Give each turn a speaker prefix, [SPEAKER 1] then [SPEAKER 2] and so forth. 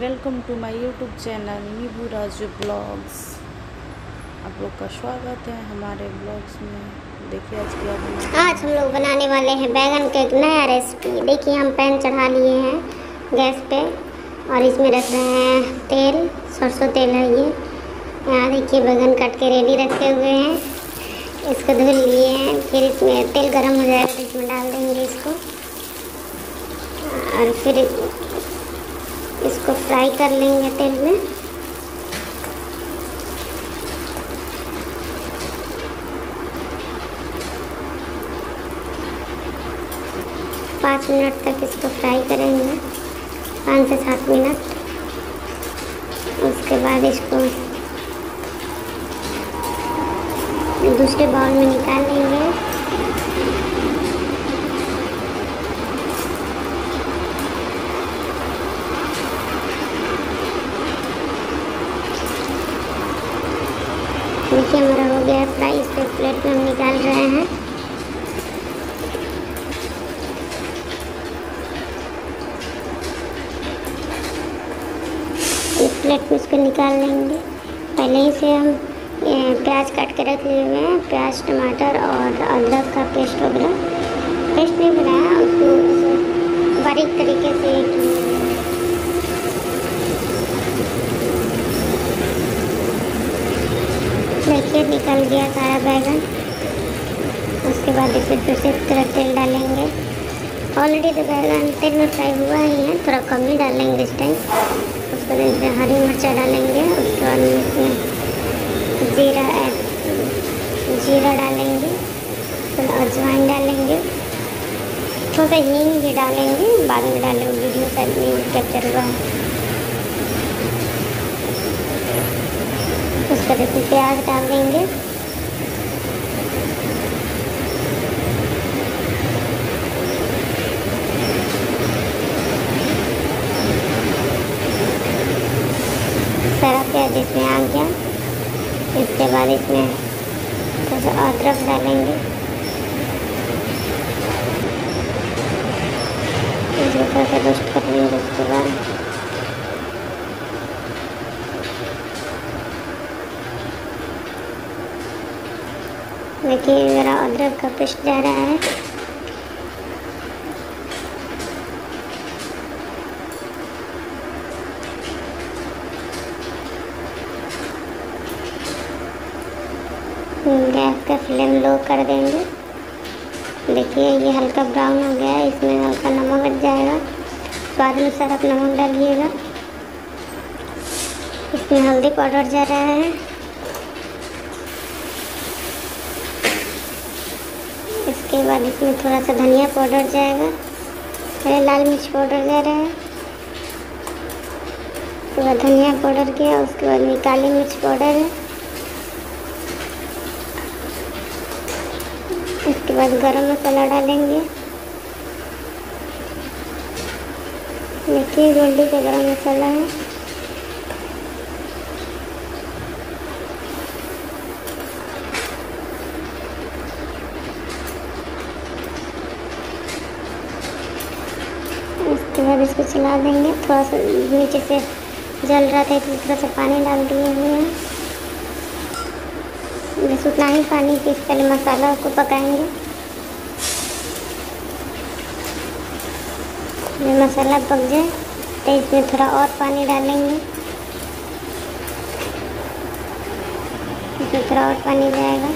[SPEAKER 1] Welcome to my YouTube channel नीबू Raju blogs. आप लोग का स्वागत है हमारे ब्लॉग्स में। देखिए आज क्या
[SPEAKER 2] आज हम लोग बनाने वाले हैं बैगन का एक नया रेसिपी देखिए हम पैन चढ़ा लिए हैं गैस पे और इसमें रख रहे हैं तेल, सरसों तेल है ये। यहाँ देखिए बैगन कट के रेडी रखे हुए हैं। इसको धुल लिए हैं, फिर इसमें तेल गर्म हो जाएगा तो इसमें डाल देंगे इसको। और फिर इसको फ्राई कर लेंगे तेल में। पाँच मिनट तक इसको फ्राई करेंगे, पाँच से सात मिनट। उसके बाद इसको दूसरे बाउल में निकाल लेंगे देखिए हमारा हो गया है फ्राई इसको प्लेट में हम निकाल रहे हैं एक प्लेट में इसको निकाल लेंगे। पहले ही से हम प्याज काट के रख लिए हुए हैं। प्याज, टमाटर और अदरक का पेस्ट वगैरह। पेस्ट नहीं बनाया, उसको बारीक तरीके से देखिए निकल गया सारा बैगन। उसके बाद इसे फिर से तेल डालेंगे। ऑलरेडी तो तेल में फ्राई हुआ ही है। थोड़ा कम ही डालेंगे इस टाइम उसके बाद इसमें हरी मिर्चा डालेंगे। उसके बाद इसमें जीरा जीरा डालेंगे। थोड़ा अजवाइन डालेंगे। थोड़ा सा हींग भी डालेंगे। बाद में डालेंगे वीडियो शायद कैप्चर हुआ। है उसके बाद इसमें प्याज डाल देंगे प्याज इसमें आ गया इसके बाद इसमें सा अदरक डालेंगे। उसके बाद। देखिए मेरा अदरक का पेस्ट जा रहा है। गैस का फ्लेम लो कर देंगे। देखिए, ये हल्का ब्राउन हो गया है, इसमें हल्का नमक लग जाएगा। स्वाद अनुसार आप नमक डालिएगा। इसमें हल्दी पाउडर जा रहा है। इसके बाद इसमें थोड़ा सा धनिया पाउडर जाएगा। फिर लाल मिर्च पाउडर जा रहा है। उसके बाद धनिया पाउडर किया, उसके बाद में काली मिर्च पाउडर है। बाद गरम मसाला डालेंगे। देखिए, गोल्डी का गरम मसाला है। उसके बाद इसको चला देंगे। थोड़ा सा नीचे से जल रहा था इसलिए थोड़ा सा पानी डाल दिए हुए हैं। बस उतना ही पानी पीस पहले मसाला को पकाएँगे। जब मसाला पक जाए तो इसमें थोड़ा और पानी डालेंगे। इसमें थोड़ा और पानी जाएगा।